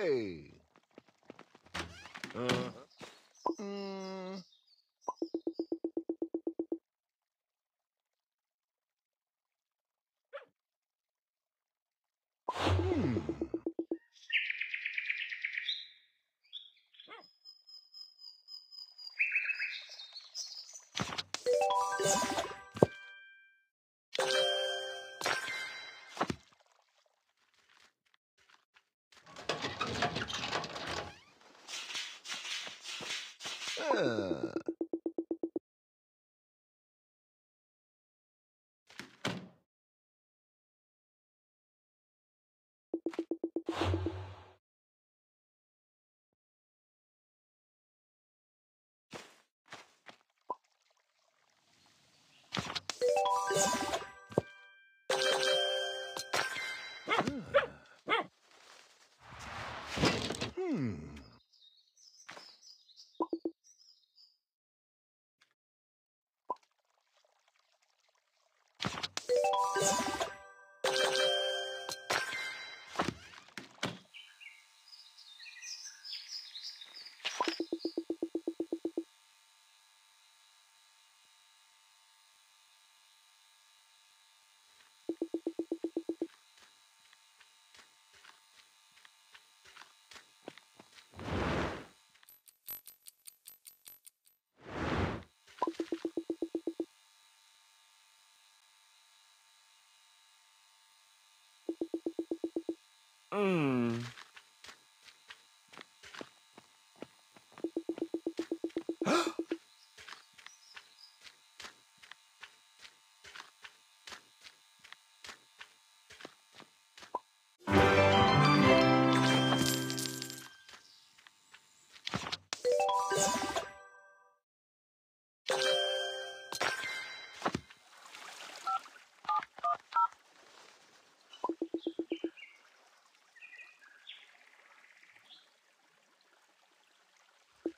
Hey. you Mmm. you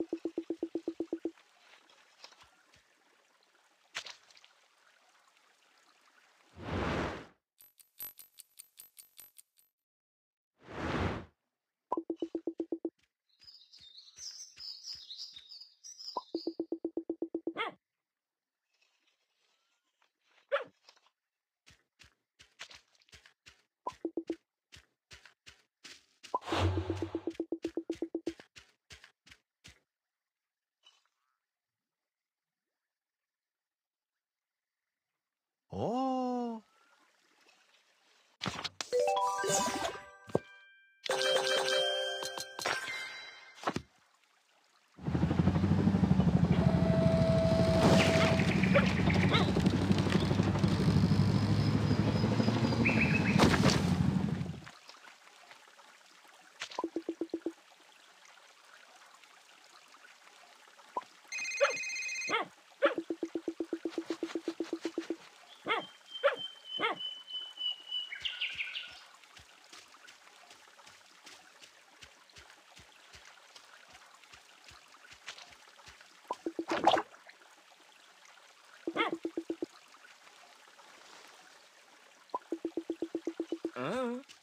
Uh.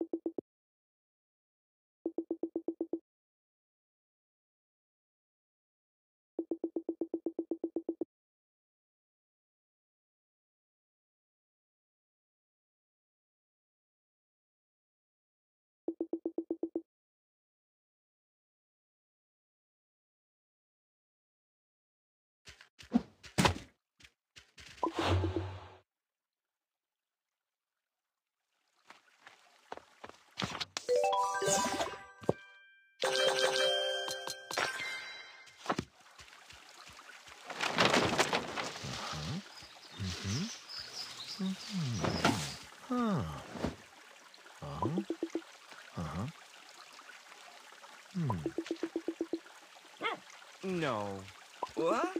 Huh. Uh-huh. Uh-huh. Hmm. No. What?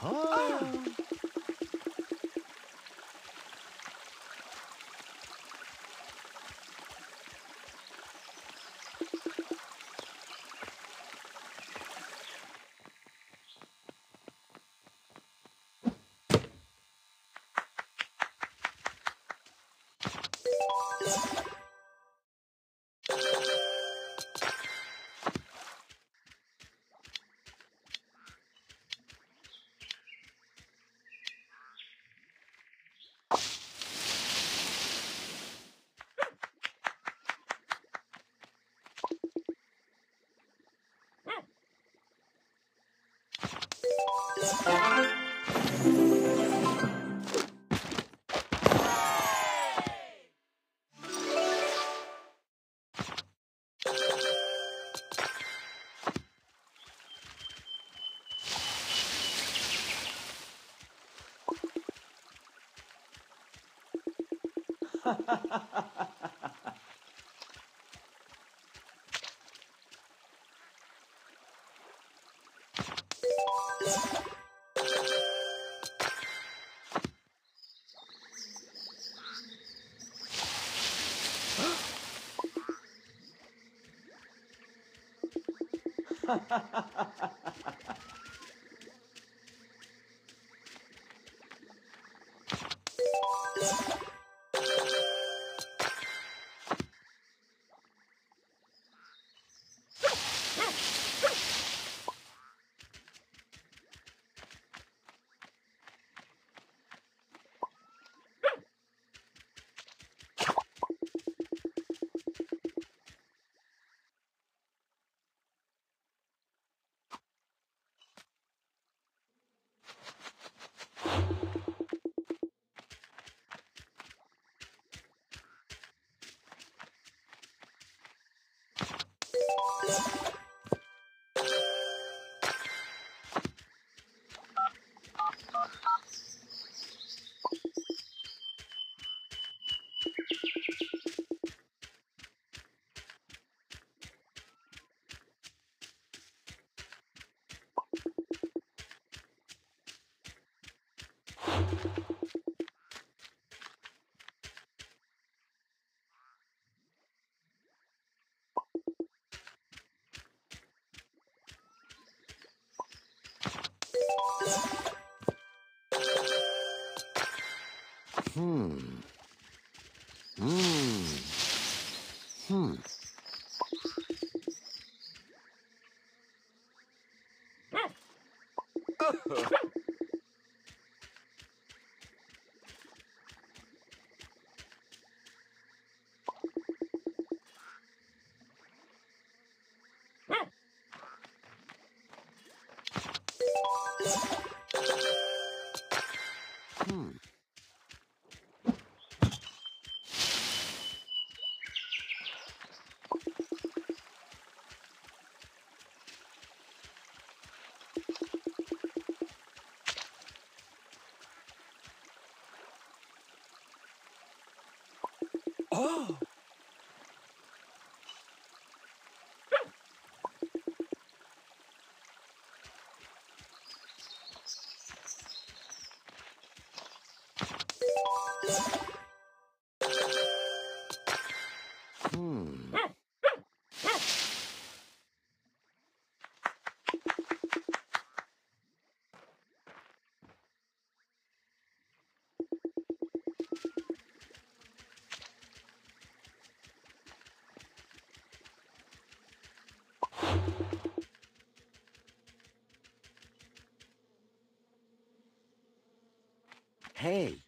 Oh. ハハハハ Hmm. Hmm. Hmm. Hmm. Hey.